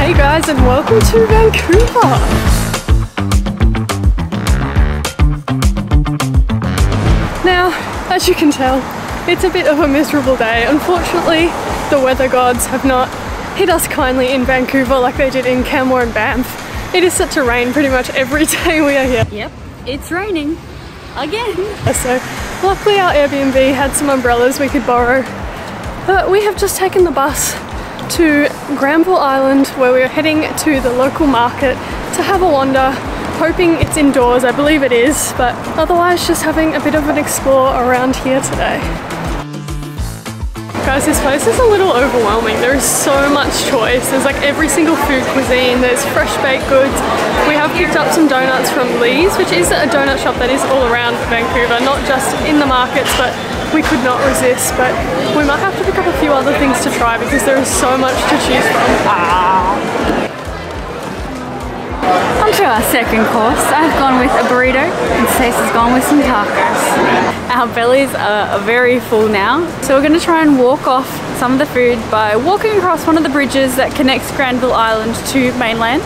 Hey guys and welcome to Vancouver! Now, as you can tell, it's a bit of a miserable day. Unfortunately, the weather gods have not hit us kindly in Vancouver like they did in Canmore and Banff. It is set to rain pretty much every day we are here. Yep, it's raining again. So luckily our Airbnb had some umbrellas we could borrow. But we have just taken the bus to Granville Island where we are heading to the local market to have a wander hoping it's indoors, I believe it is, but otherwise just having a bit of an explore around here today. Guys, this place is a little overwhelming. There is so much choice. There's like every single food cuisine. There's fresh baked goods. We have picked up some donuts from Lee's, which is a donut shop that is all around Vancouver, not just in the markets, but we could not resist. But we might have to pick up a few other things to try because there is so much to choose from. Ah. On to our second course. I've gone with a burrito and Stace has gone with some tacos. Our bellies are very full now, so we're going to try and walk off some of the food by walking across one of the bridges that connects Granville Island to mainland.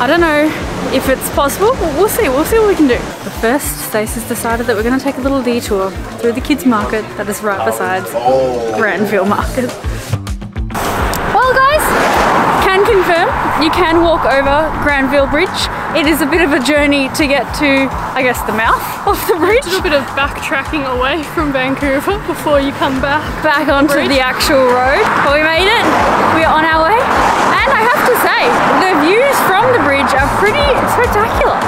I don't know if it's possible, we'll see, we'll see what we can do. But first, Stace has decided that we're going to take a little detour through the kids market that is right beside Granville Market. Well guys, can confirm you can walk over Granville Bridge. It is a bit of a journey to get to, I guess, the mouth of the bridge. A little bit of backtracking away from Vancouver before you come back. Back onto bridge. the actual road. But we made it. We are on our way. And I have to say, the views from the bridge are pretty spectacular.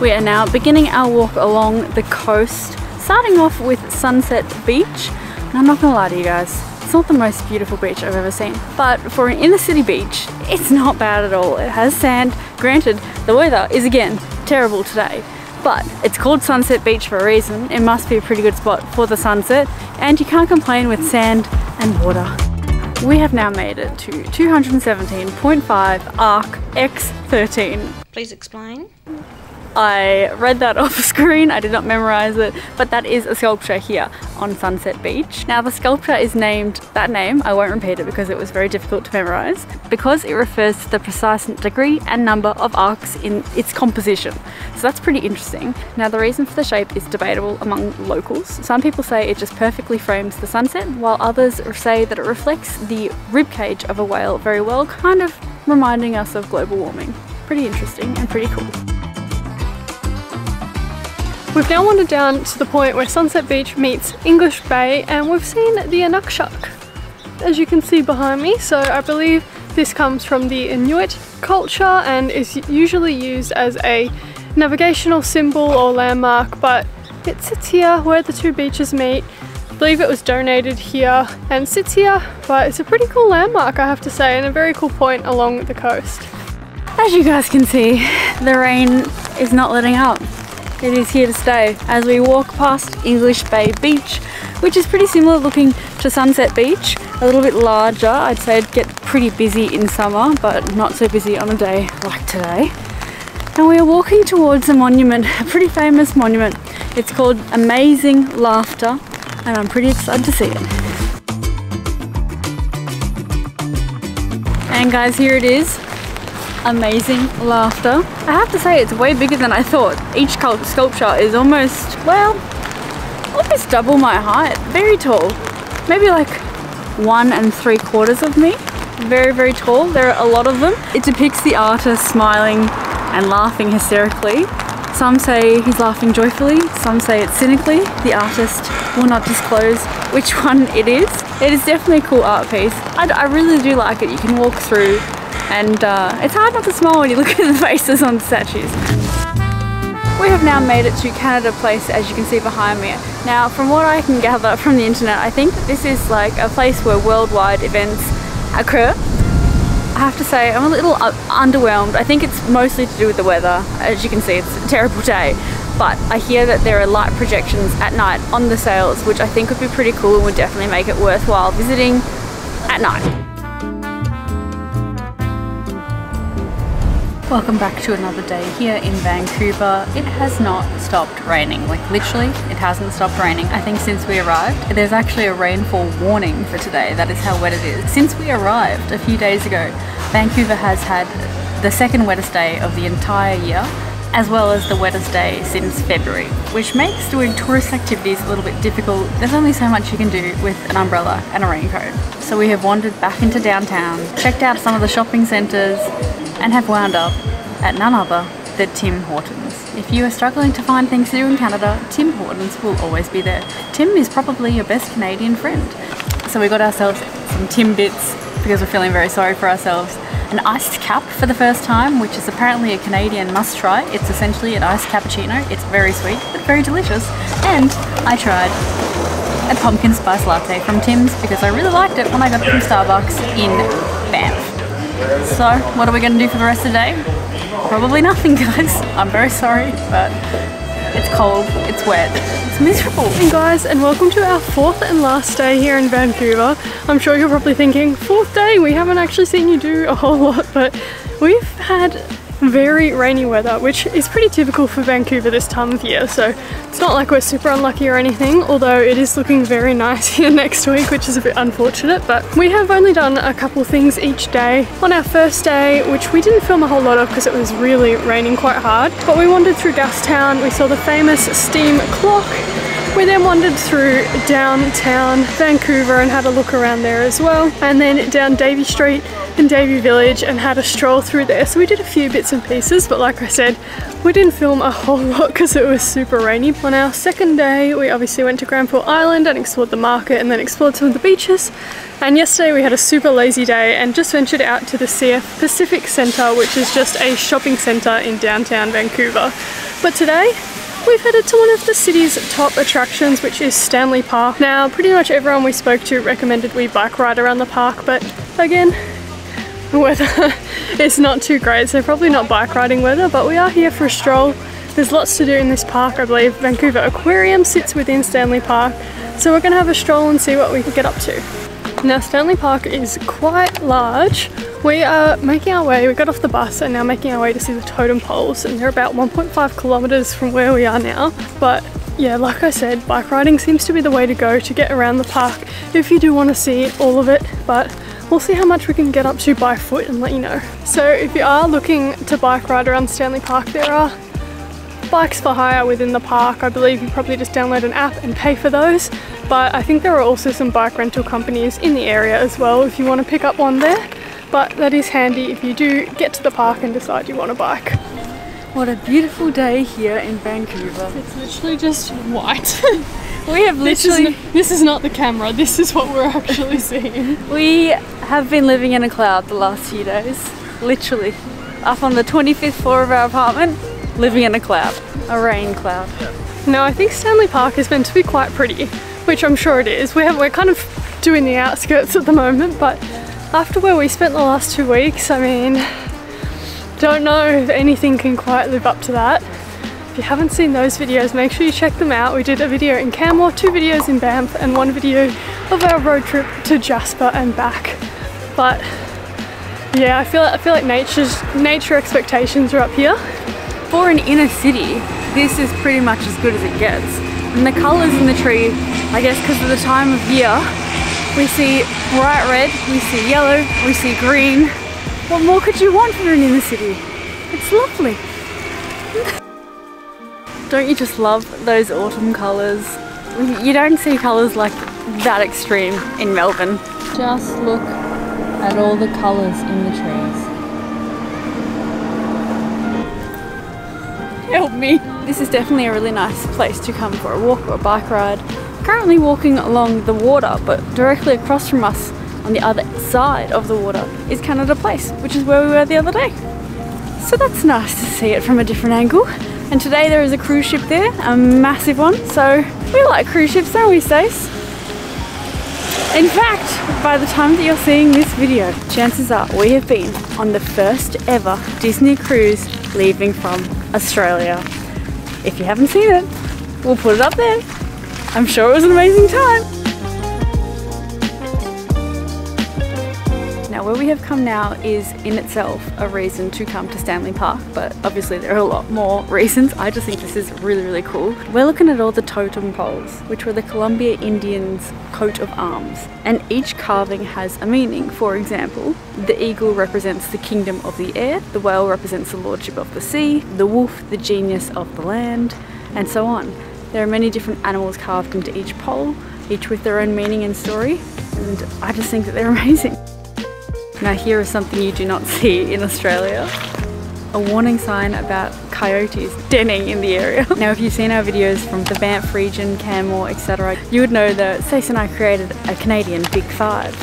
We are now beginning our walk along the coast, starting off with Sunset Beach. And I'm not gonna lie to you guys, it's not the most beautiful beach I've ever seen, but for an inner city beach, it's not bad at all. It has sand. Granted, the weather is again terrible today, but it's called Sunset Beach for a reason. It must be a pretty good spot for the sunset, and you can't complain with sand and water. We have now made it to 217.5 ARC X13. Please explain. I read that off screen, I did not memorize it, but that is a sculpture here on Sunset Beach. Now the sculpture is named that name, I won't repeat it because it was very difficult to memorize, because it refers to the precise degree and number of arcs in its composition. So that's pretty interesting. Now the reason for the shape is debatable among locals. Some people say it just perfectly frames the sunset, while others say that it reflects the ribcage of a whale very well, kind of reminding us of global warming. Pretty interesting and pretty cool. We've now wandered down to the point where Sunset Beach meets English Bay and we've seen the Inukshuk as you can see behind me so I believe this comes from the Inuit culture and is usually used as a navigational symbol or landmark but it sits here where the two beaches meet I believe it was donated here and sits here but it's a pretty cool landmark I have to say and a very cool point along the coast. As you guys can see the rain is not letting up. It is here to stay as we walk past English Bay Beach, which is pretty similar looking to Sunset Beach. A little bit larger, I'd say it'd get pretty busy in summer, but not so busy on a day like today. And we are walking towards a monument, a pretty famous monument. It's called A-Maze-ing Laughter, and I'm pretty excited to see it. And guys, here it is, A-Maze-ing Laughter. I have to say it's way bigger than I thought. Each sculpture is almost, well, almost double my height. Very tall. Maybe like one and three quarters of me. Very, very tall. There are a lot of them. It depicts the artist smiling and laughing hysterically. Some say he's laughing joyfully, some say it's cynically. The artist will not disclose which one it is. It is definitely a cool art piece. I, I really do like it. You can walk through and uh, it's hard not to smile when you look at the faces on the statues. We have now made it to Canada Place as you can see behind me. Now from what I can gather from the internet I think this is like a place where worldwide events occur. I have to say I'm a little uh, underwhelmed. I think it's mostly to do with the weather. As you can see it's a terrible day but I hear that there are light projections at night on the sails which I think would be pretty cool and would definitely make it worthwhile visiting at night. Welcome back to another day here in Vancouver. It has not stopped raining, like literally it hasn't stopped raining. I think since we arrived, there's actually a rainfall warning for today. That is how wet it is. Since we arrived a few days ago, Vancouver has had the second wettest day of the entire year as well as the wettest day since February, which makes doing tourist activities a little bit difficult. There's only so much you can do with an umbrella and a raincoat. So we have wandered back into downtown, checked out some of the shopping centres, and have wound up at none other than Tim Hortons. If you are struggling to find things to do in Canada, Tim Hortons will always be there. Tim is probably your best Canadian friend. So we got ourselves some Timbits because we're feeling very sorry for ourselves an Iced Capp for the first time, which is apparently a Canadian must try. It's essentially an iced cappuccino. It's very sweet, but very delicious. And I tried a pumpkin spice latte from Tim's because I really liked it when I got it from Starbucks in. So, what are we going to do for the rest of the day? Probably nothing, guys. I'm very sorry, but it's cold, it's wet, it's miserable. Hey guys, and welcome to our fourth and last day here in Vancouver. I'm sure you're probably thinking, fourth day, we haven't actually seen you do a whole lot, but we've had very rainy weather, which is pretty typical for Vancouver this time of year. So it's not like we're super unlucky or anything, although it is looking very nice here next week, which is a bit unfortunate. But we have only done a couple things each day. On our first day, which we didn't film a whole lot of because it was really raining quite hard, but we wandered through Gastown. We saw the famous steam clock we then wandered through downtown Vancouver and had a look around there as well. And then down Davie Street in Davie Village and had a stroll through there. So we did a few bits and pieces, but like I said, we didn't film a whole lot because it was super rainy. On our second day, we obviously went to Granville Island and explored the market and then explored some of the beaches. And yesterday we had a super lazy day and just ventured out to the CF Pacific Centre, which is just a shopping centre in downtown Vancouver. But today, We've headed to one of the city's top attractions, which is Stanley Park. Now, pretty much everyone we spoke to recommended we bike ride around the park, but again, the weather is not too great, so probably not bike riding weather, but we are here for a stroll. There's lots to do in this park, I believe. Vancouver Aquarium sits within Stanley Park, so we're gonna have a stroll and see what we can get up to. Now Stanley Park is quite large. We are making our way, we got off the bus and now making our way to see the totem poles and they're about 1.5 kilometers from where we are now. But yeah, like I said, bike riding seems to be the way to go to get around the park if you do want to see all of it. But we'll see how much we can get up to by foot and let you know. So if you are looking to bike ride around Stanley Park, there are bikes for hire within the park. I believe you probably just download an app and pay for those. But I think there are also some bike rental companies in the area as well if you want to pick up one there. But that is handy if you do get to the park and decide you want a bike. What a beautiful day here in Vancouver. It's literally just white. we have literally... This is, this is not the camera, this is what we're actually seeing. we have been living in a cloud the last few days. Literally. Up on the 25th floor of our apartment, living in a cloud, a rain cloud. No, I think Stanley Park is meant to be quite pretty, which I'm sure it is. We have, we're kind of doing the outskirts at the moment, but after where we spent the last two weeks, I mean, don't know if anything can quite live up to that. If you haven't seen those videos, make sure you check them out. We did a video in Canmore, two videos in Banff, and one video of our road trip to Jasper and back. But yeah, I feel I feel like nature's nature expectations are up here for an inner city, this is pretty much as good as it gets. And the colours in the tree, I guess because of the time of year, we see bright red, we see yellow, we see green. What more could you want for an inner city? It's lovely. don't you just love those autumn colours? You don't see colours like that extreme in Melbourne. Just look at all the colours in the trees. help me. This is definitely a really nice place to come for a walk or a bike ride. Currently walking along the water, but directly across from us on the other side of the water is Canada Place, which is where we were the other day. So that's nice to see it from a different angle. And today there is a cruise ship there, a massive one. So we like cruise ships, don't we, Stace? In fact, by the time that you're seeing this video, chances are we have been on the first ever Disney cruise leaving from Australia. If you haven't seen it, we'll put it up there. I'm sure it was an amazing time. Now where we have come now is in itself a reason to come to Stanley Park, but obviously there are a lot more reasons. I just think this is really, really cool. We're looking at all the totem poles, which were the Columbia Indians coat of arms. And each carving has a meaning. For example, the eagle represents the kingdom of the air, the whale represents the lordship of the sea, the wolf the genius of the land, and so on. There are many different animals carved into each pole, each with their own meaning and story, and I just think that they're amazing. Now here is something you do not see in Australia. A warning sign about coyotes denning in the area. now if you've seen our videos from the Banff region, Canmore, etc. you would know that Stace and I created a Canadian Big Five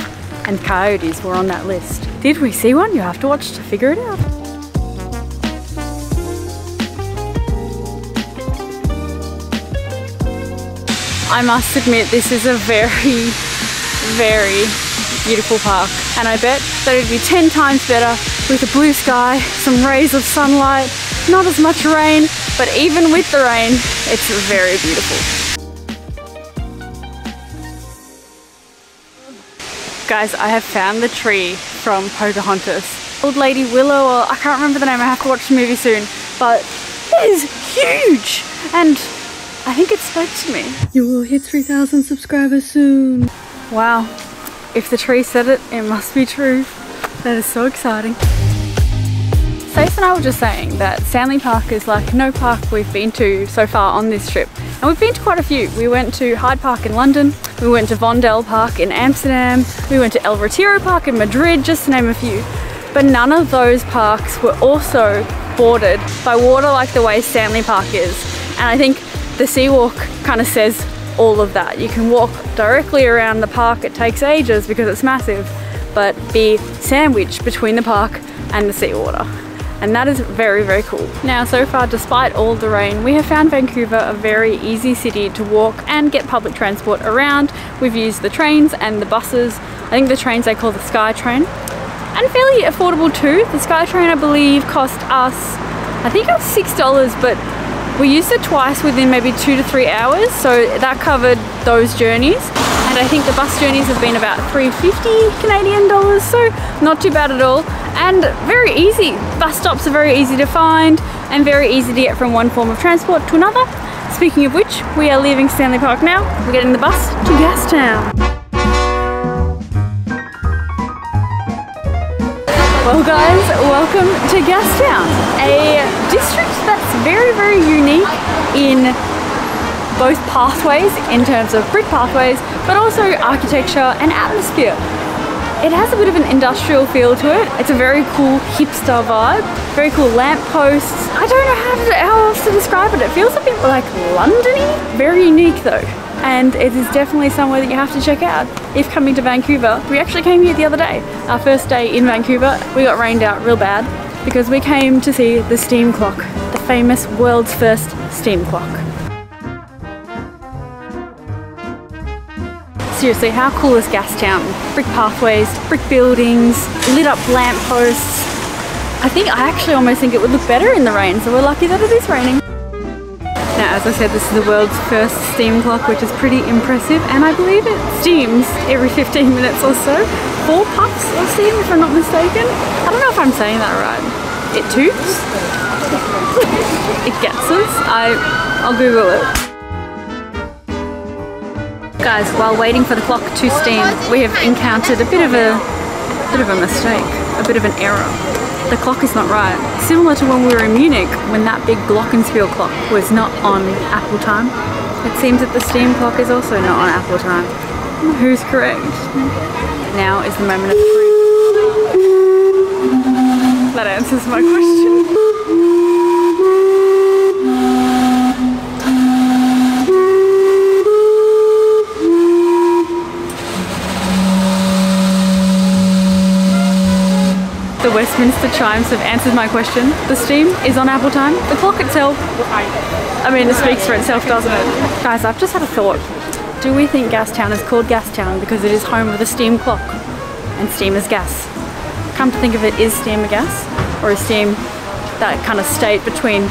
and coyotes were on that list. Did we see one? You have to watch to figure it out. I must admit this is a very, very beautiful park and I bet that it'd be 10 times better with a blue sky, some rays of sunlight, not as much rain, but even with the rain, it's very beautiful. Guys, I have found the tree from Pocahontas. Old Lady Willow, or I can't remember the name, I have to watch the movie soon, but it is huge! And I think it spoke to me. You will hit 3,000 subscribers soon. Wow, if the tree said it, it must be true. That is so exciting. Stace and I were just saying that Stanley Park is like no park we've been to so far on this trip. And we've been to quite a few. We went to Hyde Park in London, we went to Vondel Park in Amsterdam, we went to El Retiro Park in Madrid, just to name a few. But none of those parks were also bordered by water like the way Stanley Park is. And I think the Seawalk kind of says all of that. You can walk directly around the park, it takes ages because it's massive, but be sandwiched between the park and the seawater. And that is very, very cool. Now, so far, despite all the rain, we have found Vancouver a very easy city to walk and get public transport around. We've used the trains and the buses. I think the trains they call the SkyTrain. And fairly affordable too. The SkyTrain, I believe, cost us, I think it was $6, but we used it twice within maybe two to three hours, so that covered those journeys. And I think the bus journeys have been about 350 Canadian dollars, so not too bad at all. And very easy. Bus stops are very easy to find and very easy to get from one form of transport to another. Speaking of which, we are leaving Stanley Park now. We're getting the bus to Gastown. Well guys, welcome to Gastown, a district very, very unique in both pathways in terms of brick pathways, but also architecture and atmosphere. It has a bit of an industrial feel to it. It's a very cool hipster vibe, very cool lampposts. I don't know how, to, how else to describe it. It feels a bit like Londony. Very unique though and it is definitely somewhere that you have to check out if coming to Vancouver. We actually came here the other day, our first day in Vancouver. We got rained out real bad because we came to see the steam clock, famous world's first steam clock. Seriously, how cool is Gastown? Brick pathways, brick buildings, lit up lampposts. I think, I actually almost think it would look better in the rain, so we're lucky that it is raining. Now, as I said, this is the world's first steam clock, which is pretty impressive, and I believe it steams every 15 minutes or so. Four puffs of steam, if I'm not mistaken. I don't know if I'm saying that right. It toots? It gets us. I, I'll Google it. Guys, while waiting for the clock to steam, we have encountered a bit of a, bit of a mistake, a bit of an error the clock is not right. Similar to when we were in Munich, when that big Glockenspiel clock was not on Apple time. It seems that the steam clock is also not on Apple time. Who's correct? Now is the moment of truth. That answers my question. The Westminster chimes have answered my question. The steam is on Apple time. The clock itself, I mean, it speaks for itself, doesn't it? Guys, I've just had a thought. Do we think Gastown is called Gastown because it is home of the steam clock? And steam is gas. Come to think of it, is steam a gas? Or is steam that kind of state between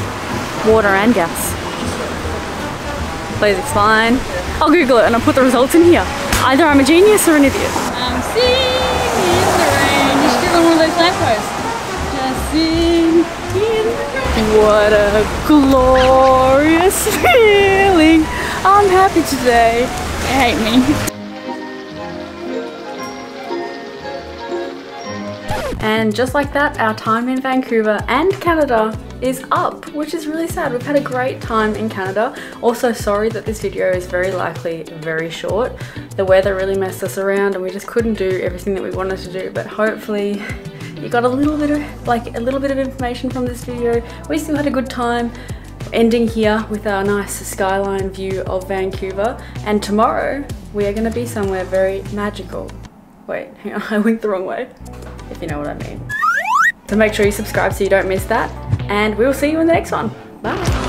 water and gas? Please explain. I'll Google it and I'll put the results in here. Either I'm a genius or an idiot. Um, lamppost. Just What a glorious feeling. I'm happy today. They hate me. And just like that, our time in Vancouver and Canada is up, which is really sad. We've had a great time in Canada. Also sorry that this video is very likely very short. The weather really messed us around and we just couldn't do everything that we wanted to do, but hopefully you got a little bit of like a little bit of information from this video. We still had a good time ending here with our nice skyline view of Vancouver and tomorrow we are going to be somewhere very magical. Wait, hang on, I went the wrong way, if you know what I mean. So make sure you subscribe so you don't miss that and we'll see you in the next one. Bye.